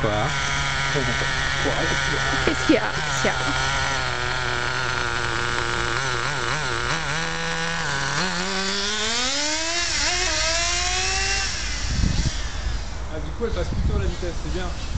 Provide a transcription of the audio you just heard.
Quoi Qu'est-ce qu'il y a Qu'est-ce qu'il y a Ah, du coup, elle passe plutôt à la vitesse, c'est bien.